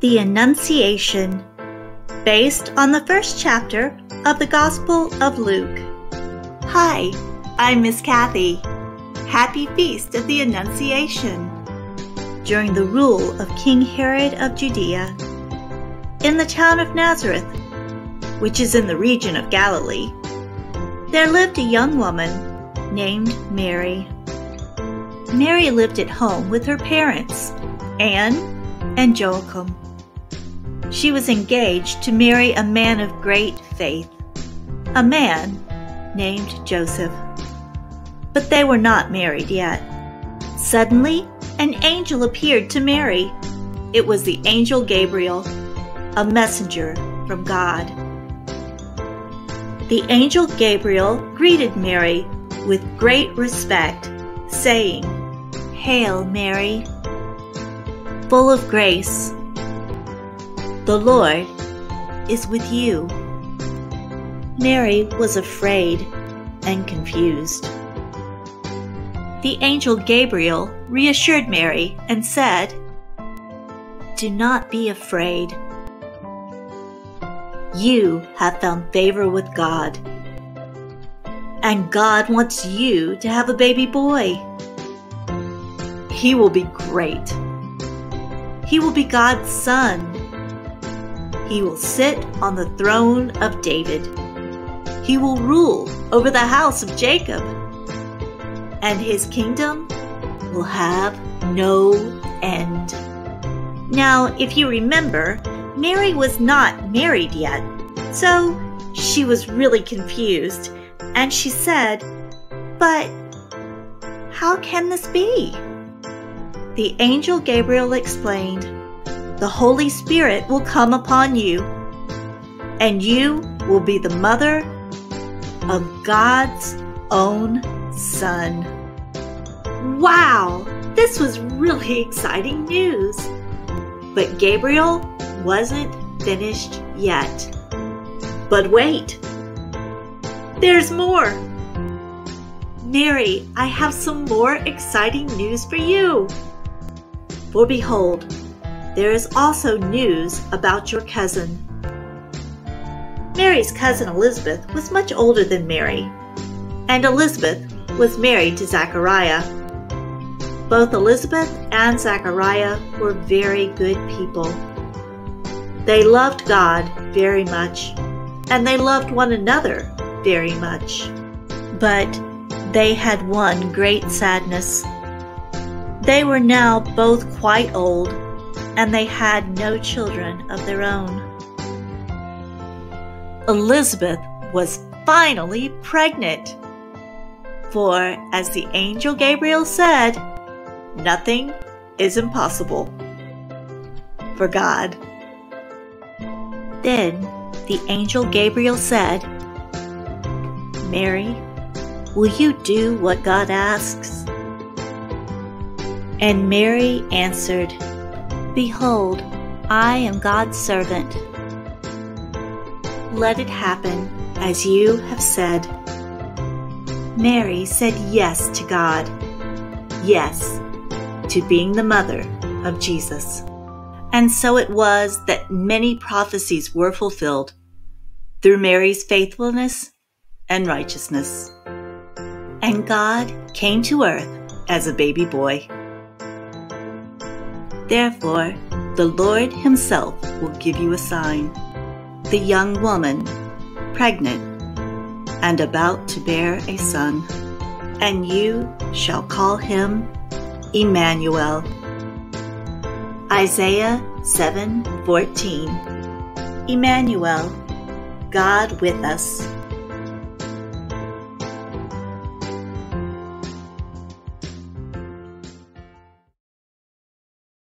The Annunciation, based on the first chapter of the Gospel of Luke. Hi, I'm Miss Kathy. Happy Feast of the Annunciation. During the rule of King Herod of Judea, in the town of Nazareth, which is in the region of Galilee, there lived a young woman named Mary. Mary lived at home with her parents, Anne and Joachim. She was engaged to marry a man of great faith, a man named Joseph. But they were not married yet. Suddenly, an angel appeared to Mary. It was the angel Gabriel, a messenger from God. The angel Gabriel greeted Mary with great respect, saying, Hail, Mary, full of grace. The Lord is with you. Mary was afraid and confused. The angel Gabriel reassured Mary and said, Do not be afraid. You have found favor with God. And God wants you to have a baby boy. He will be great. He will be God's son. He will sit on the throne of David. He will rule over the house of Jacob. And his kingdom will have no end. Now, if you remember, Mary was not married yet, so she was really confused, and she said, But how can this be? The angel Gabriel explained, The Holy Spirit will come upon you, and you will be the mother of God's own Son. Wow! This was really exciting news. But Gabriel wasn't finished yet. But wait! There's more! Mary, I have some more exciting news for you. For behold, there is also news about your cousin. Mary's cousin Elizabeth was much older than Mary, and Elizabeth was married to Zachariah. Both Elizabeth and Zachariah were very good people. They loved God very much, and they loved one another very much. But they had one great sadness. They were now both quite old, and they had no children of their own. Elizabeth was finally pregnant. For, as the angel Gabriel said, nothing is impossible for God. Then the angel Gabriel said, Mary, will you do what God asks? And Mary answered, Behold, I am God's servant. Let it happen as you have said. Mary said yes to God, yes to being the mother of Jesus. And so it was that many prophecies were fulfilled through Mary's faithfulness and righteousness. And God came to earth as a baby boy. Therefore, the Lord Himself will give you a sign. The young woman, pregnant, and about to bear a son, and you shall call him Emmanuel. Isaiah 7:14 Emmanuel, God with us.